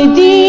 de ti.